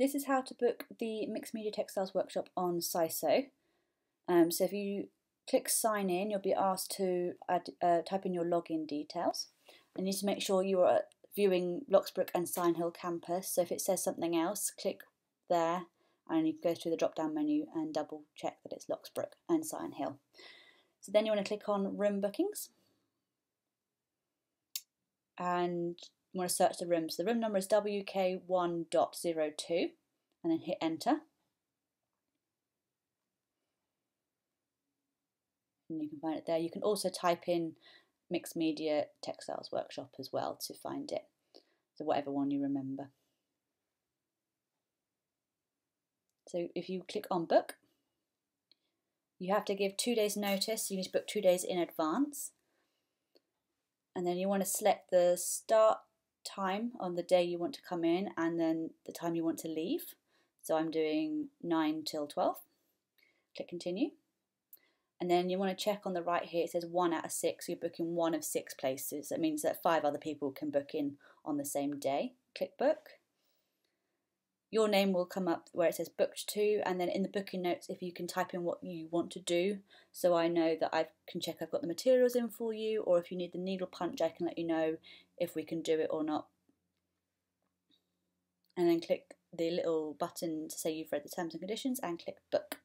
This is how to book the Mixed Media Textiles workshop on SISO. Um, so if you click sign in, you'll be asked to add, uh, type in your login details. You need to make sure you are viewing Locksbrook and Sion Hill campus. So if it says something else, click there and you go through the drop down menu and double check that it's Locksbrook and Sion Hill. So then you want to click on room bookings and you want to search the room. So the room number is WK1.02 and then hit enter. And you can find it there. You can also type in mixed media textiles workshop as well to find it. So whatever one you remember. So if you click on book, you have to give two days notice. You need to book two days in advance. And then you want to select the start time on the day you want to come in and then the time you want to leave. So I'm doing 9 till 12. Click continue. And then you want to check on the right here, it says one out of six, you're booking one of six places. That means that five other people can book in on the same day. Click book. Your name will come up where it says booked to, and then in the booking notes, if you can type in what you want to do, so I know that I can check I've got the materials in for you, or if you need the needle punch, I can let you know if we can do it or not. And then click the little button to say you've read the terms and conditions and click book.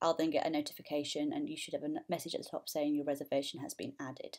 I'll then get a notification and you should have a message at the top saying your reservation has been added.